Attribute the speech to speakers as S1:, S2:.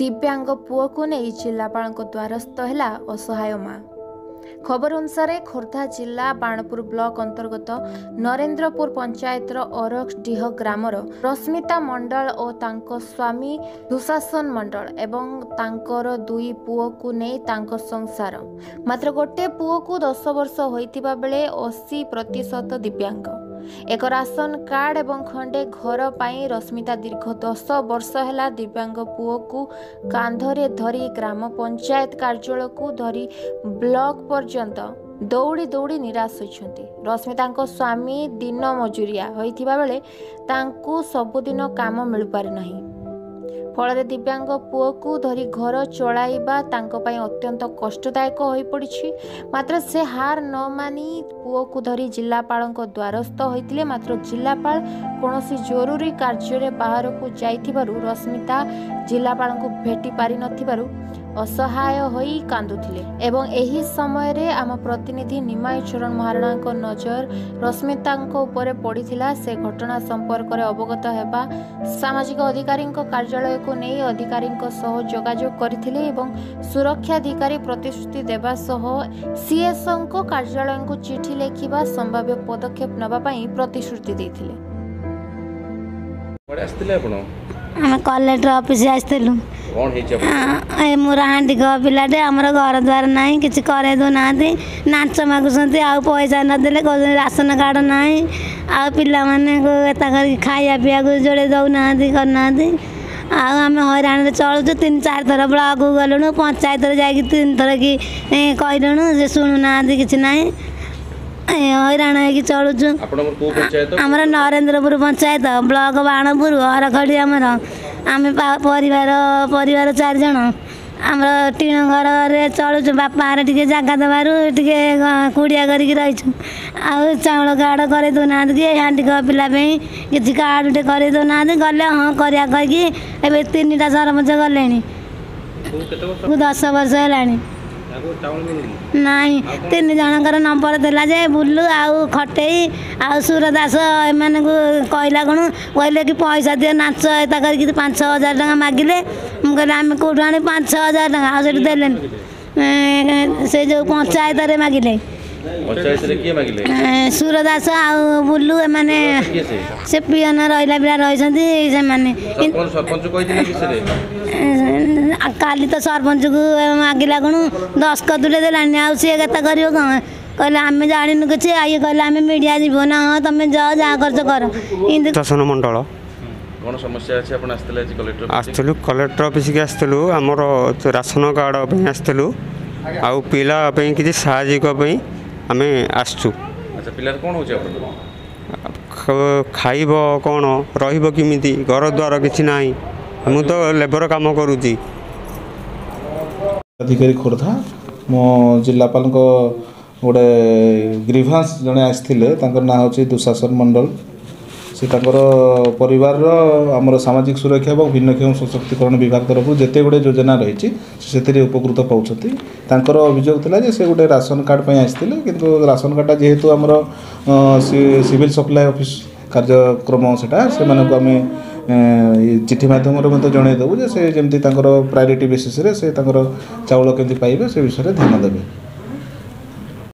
S1: ଦିବ୍ୟାଙ୍ଗ ପୁଅକୁ ନେଇ ଜିଲ୍ଲାପାଳଙ୍କ ଦ୍ୱାରସ୍ଥ ହେଲା ଅସହାୟ ମା। ଖବର ଅନୁସାରେ ଖୋର୍ଦ୍ଧା ଜିଲ୍ଲା ବାଣପୁର ବ୍ଲକ ଅନ୍ତର୍ଗତ ନରେନ୍ଦ୍ରପୁର ପଞ୍ଚାୟତର ଅରଖଡିହ ଗ୍ରାମର ରଶ୍ମିତା ମଣ୍ଡଳ ଓ ତାଙ୍କ ସ୍ୱାମୀ ଦୁଶାସନ ମଣ୍ଡଳ ଏବଂ ତାଙ୍କର ଦୁଇ ପୁଅକୁ ନେଇ ତାଙ୍କ ସଂସାର। ମାତ୍ର ଗୋଟେ ପୁଅକୁ ଦଶ ବର୍ଷ ହୋଇଥିବା ବେଳେ ଅଶୀ ପ୍ରତିଶତ ଦିବ୍ୟାଙ୍ଗ। ଏକ ରାସନ କାର୍ଡ ଏବଂ ଖଣ୍ଡେ ଘର ପାଇଁ ରଶ୍ମିତା ଦୀର୍ଘ ଦଶ ବର୍ଷ ହେଲା ଦିବ୍ୟାଙ୍ଗ ପୁଅକୁ କାନ୍ଧରେ ଧରି ଗ୍ରାମ ପଞ୍ଚାୟତ କାର୍ଯ୍ୟାଳୟକୁ ଧରି ବ୍ଲକ ପର୍ଯ୍ୟନ୍ତ ଦୌଡ଼ି ଦୌଡ଼ି ନିରାଶ ହୋଇଛନ୍ତି। ରଶ୍ମିତାଙ୍କ ସ୍ୱାମୀ ଦିନ ମଜୁରିଆ। ହୋଇଥିବା ବେଳେ ତାଙ୍କୁ ସବୁଦିନ କାମ ମିଳିପାରେ ନାହିଁ। ଫଳରେ ଦିବ୍ୟାଙ୍ଗ ପୁଅକୁ ଧରି ଘର ଚଳାଇବା ତାଙ୍କ ପାଇଁ ଅତ୍ୟନ୍ତ କଷ୍ଟଦାୟକ ହୋଇପଡ଼ିଛି। ମାତ୍ର ସେ ହାର ନ ମାନି ପୁଅକୁ ଧରି ଜିଲ୍ଲାପାଳଙ୍କ ଦ୍ୱାରସ୍ଥ ହୋଇଥିଲେ। ମାତ୍ର ଜିଲ୍ଲାପାଳ କୌଣସି ଜରୁରୀ କାର୍ଯ୍ୟରେ ବାହାରକୁ ଯାଇଥିବାରୁ ରଶ୍ମିତା ଜିଲ୍ଲାପାଳଙ୍କୁ ଭେଟି ପାରିନଥିବାରୁ ଅସହାୟ ହୋଇ କାନ୍ଦୁଥିଲେ ଏବଂ ଏହି ସମୟରେ ଆମ ପ୍ରତିନିଧି ନିମାଇ ଚରଣ ମହାରଣାଙ୍କ ନଜର ରଶ୍ମିତାଙ୍କ ଉପରେ ପଡ଼ିଥିଲା। ସେ ଘଟଣା ସମ୍ପର୍କରେ ଅବଗତ ହେବା ସାମାଜିକ ଅଧିକାରୀଙ୍କ କାର୍ଯ୍ୟାଳୟକୁ ନେଇ ଅଧିକାରୀଙ୍କ ସହ ଯୋଗାଯୋଗ କରିଥିଲେ ଏବଂ ସୁରକ୍ଷାଧିକାରୀ ପ୍ରତିଶ୍ରୁତି ଦେବା ସହ ସିଏସ୍ଓଙ୍କ କାର୍ଯ୍ୟାଳୟକୁ ଚିଠି ଲେଖିବା ସମ୍ଭାବ୍ୟ ପଦକ୍ଷେପ ନେବା ପାଇଁ ପ୍ରତିଶ୍ରୁତି ଦେଇଥିଲେ।
S2: କୁଆଡ଼େ ଆସିଥିଲେ ଆପଣ?
S3: ଆମେ କଲେକ୍ଟର ଅଫିସ ଆସିଥିଲୁ।
S2: କ'ଣ ହେଇଛି ଆପଣ
S3: ଆ, ଏ ମୋର ହାଣ୍ଡିକ ପିଲାଟେ ଆମର ଘର ଦ୍ୱାର ନାହିଁ କିଛି କରେଇ ଦେଉନାହାନ୍ତି ନାଞ୍ଚ ମାଗୁଛନ୍ତି ଆଉ ପଇସା ନଦେଲେ କହୁଛନ୍ତି ରାସନ କାର୍ଡ଼ ନାହିଁ ଆଉ ପିଲାମାନଙ୍କୁ ଏତା କରିକି ଖାଇବା ପିଇବାକୁ ଯୋଡ଼େ ଦେଉନାହାନ୍ତି କରୁନାହାନ୍ତି ଆଉ ଆମେ ହଇରାଣରେ ଚଳୁଛୁ ତିନି ଚାରି ଥର ବ୍ଲକକୁ ଗଲୁଣୁ ପଞ୍ଚାୟତରେ ଯାଇକି ତିନି ଥର କି ଏ, କହିଲୁଣୁ ସେ ଶୁଣୁନାହାନ୍ତି କିଛି ନାହିଁ ଏ, ହଇରାଣ ହେଇକି ଚଳୁଛୁ।
S2: ଆପଣଙ୍କର କୋଉ ପଞ୍ଚାୟତ?
S3: ଆମର ନରେନ୍ଦ୍ରପୁର ପଞ୍ଚାୟତ ବ୍ଲକ ବାଣପୁର ହରଖଡ଼ି ଆମର। ଆମେ ପା- ପରିବାର ପରିବାର ଚାରିଜଣ। ଆମର ଟିଣ ଘରରେ ଚଳୁଛୁ ବାପାର ଟିକେ ଜାଗା ଦେବାରୁ ଟିକେ ଗ- କୁଡ଼ିଆ କରିକି ରହିଛୁ। ଆଉ ଚାଉଳ କାର୍ଡ଼ କରେଇ ଦେଉନାହାନ୍ତି କି ହାଣ୍ଡିକ ପିଲା ପାଇଁ କିଛି କାର୍ଡ଼ଟେ କରେଇ ଦେଉନାହାନ୍ତି। ଗଲେ ହଁ କରିବା କହିକି ଏବେ ତିନିଟା ସରପଞ୍ଚ ଗଲେଣି।
S2: କୋଉ କେତେ ବର୍ଷ?
S3: କୁ ଦଶ ବର୍ଷ ହେଲାଣି।
S2: ତାକୁ ଚାଉଳ ମିଳୁନି
S3: ନାଇଁ ତିନି ଜଣଙ୍କର ନମ୍ବର ଥିଲା ଯେ ବୁଲୁ ଆଉ ଖଟେଇ ଆଉ ସୁର ଦାସ ଏମାନଙ୍କୁ କହିଲା କ'ଣ କହିଲେ କି ପଇସା ଦିଅ ନାଚ ଏତା କରିକି ପାଞ୍ଚ ଛଅ ହଜାର ଟଙ୍କା ମାଗିଲେ। ମୁଁ କହିଲି ଆମେ କେଉଁଠୁ ଆଣିବୁ? ପାଞ୍ଚ ଛଅ ହଜାର ଟଙ୍କା ଆଉ ସେଠି ଦେଲେନି। ଏ, ସେ ଯେଉଁ ପଞ୍ଚାୟତରେ ମାଗିଲେ।
S2: ପଞ୍ଚାୟତରେ କିଏ ମାଗିଲେ?
S3: ଏ, ସୁର ଦାସ ଆଉ ବୁଲୁ ଏମାନେ
S2: କିଏ ସେ?
S3: ସେ ପିଅନ ରହିଲା ପିଲା ରହିଛନ୍ତି ସେମାନେ। କାଲି ତ ସରପଞ୍ଚକୁ ମାଗିଲା କ'ଣ ଦସ୍ତଖତଟେ ଦେଲାନି ଆଉ ସିଏ କେତେ କରିବ କ'ଣ? କହିଲେ ଆମେ ଜାଣିନୁ କିଛି ଆଉ ଇଏ କହିଲେ ଆମେ ମିଡ଼ିଆ ଯିବୁ। ନା ହଁ ତମେ ଯାଅ ଯାହା କରୁଛ କର। କିନ୍ତୁ
S4: ଶାସନ ମଣ୍ଡଳ।
S2: କ'ଣ ସମସ୍ୟା ଅଛି? ଆପଣ ଆସିଥିଲେ ଆଜି କଲେକ୍ଟର
S4: ଆସିଥିଲୁ କଲେକ୍ଟର ଅଫିସକି ଆସିଥିଲୁ ଆମର ରାସନ କାର୍ଡ଼ ପାଇଁ ଆସିଥିଲୁ ଆଉ ପିଲା ପାଇଁ କିଛି ସାହାଯ୍ୟ ପାଇଁ ଆମେ ଆସିଛୁ।
S2: ଆଚ୍ଛା ପିଲାର କ'ଣ ହେଉଛି ଆପଣଙ୍କର?
S4: ଖ- ଖାଇବ କ'ଣ ରହିବ କେମିତି? ଘର ଦ୍ୱାର କିଛି ନାହିଁ। ମୁଁ ତ ଲେବର କାମ କରୁଛି।
S5: ଅଧିକାରୀ ଖୋର୍ଦ୍ଧା ମୋ ଜିଲ୍ଲାପାଳଙ୍କ ଗୋଟେ ଗ୍ରିଭାନ୍ସ ଜଣେ ଆସିଥିଲେ ତାଙ୍କର ନାଁ ହେଉଛି ଦୁଶାସନ ମଣ୍ଡଳ। ସେ ତାଙ୍କର ପରିବାରର ଆମର ସାମାଜିକ ସୁରକ୍ଷା ଏବଂ ଭିନ୍ନକ୍ଷମ ସଶକ୍ତିକରଣ ବିଭାଗ ତରଫରୁ ଯେତେ ଗୁଡ଼ିଏ ଯୋଜନା ରହିଛି ସେ ସେଥିରେ ଉପକୃତ ପାଉଛନ୍ତି। ତାଙ୍କର ଅଭିଯୋଗ ଥିଲା ଯେ ସେ ଗୋଟେ ରାସନ କାର୍ଡ଼ ପାଇଁ ଆସିଥିଲେ କିନ୍ତୁ ରାସନ କାର୍ଡ଼ଟା ଯେହେତୁ ଆମର ଅ, ସି- ସିଭିଲ ସପ୍ଲାଏ ଅଫିସ୍ କାର୍ଯ୍ୟକ୍ରମ ସେଟା ସେମାନଙ୍କୁ ଆମେ ଏ, ଏଇ ଚିଠି ମାଧ୍ୟମରେ ମଧ୍ୟ ଜଣାଇ ଦେବୁ ଯେ ସେ ଯେମିତି ତାଙ୍କର ପ୍ରାୟୋରିଟି ବେସିସ୍ରେ ସେ ତାଙ୍କର ଚାଉଳ କେମିତି ପାଇବେ ସେ ବିଷୟରେ ଧ୍ୟାନ ଦେବେ।